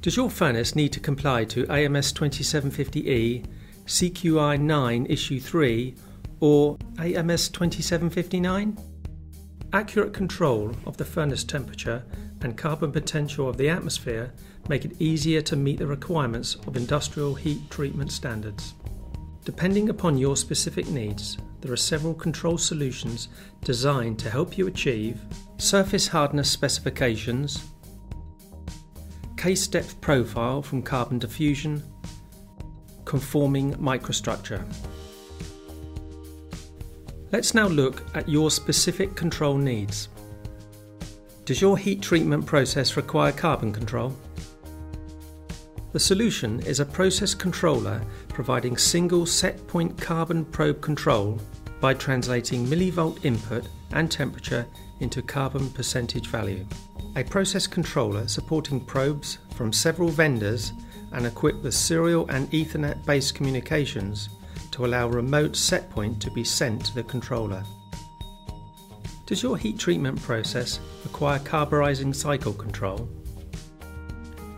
Does your furnace need to comply to AMS 2750E, CQI 9 Issue 3, or AMS 2759? Accurate control of the furnace temperature and carbon potential of the atmosphere make it easier to meet the requirements of industrial heat treatment standards. Depending upon your specific needs, there are several control solutions designed to help you achieve surface hardness specifications, case depth profile from carbon diffusion, conforming microstructure. Let's now look at your specific control needs. Does your heat treatment process require carbon control? The solution is a process controller providing single set point carbon probe control by translating millivolt input and temperature into carbon percentage value a process controller supporting probes from several vendors and equipped with serial and Ethernet based communications to allow remote set point to be sent to the controller. Does your heat treatment process require carburizing cycle control?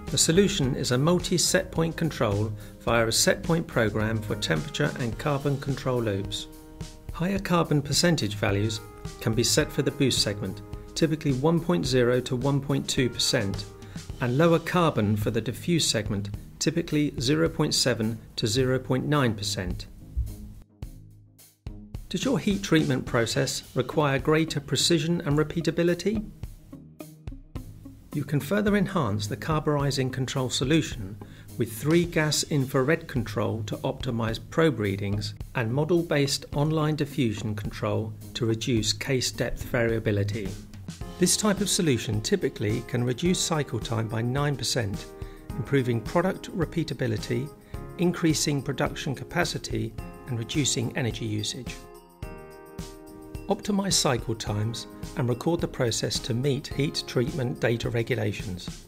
The solution is a multi set point control via a set point program for temperature and carbon control loops. Higher carbon percentage values can be set for the boost segment typically 1.0 to 1.2%, and lower carbon for the diffuse segment, typically 0.7 to 0.9%. Does your heat treatment process require greater precision and repeatability? You can further enhance the carburizing control solution with three gas infrared control to optimize probe readings and model based online diffusion control to reduce case depth variability. This type of solution typically can reduce cycle time by 9%, improving product repeatability, increasing production capacity, and reducing energy usage. Optimize cycle times and record the process to meet heat treatment data regulations.